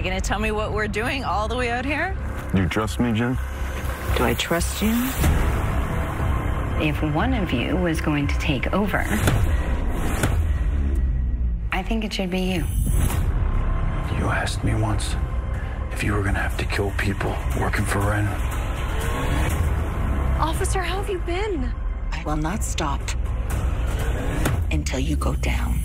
You gonna tell me what we're doing all the way out here? You trust me, Jen? Do I trust you? If one of you was going to take over, I think it should be you. You asked me once if you were gonna have to kill people working for Ren. Officer, how have you been? I will not stop until you go down.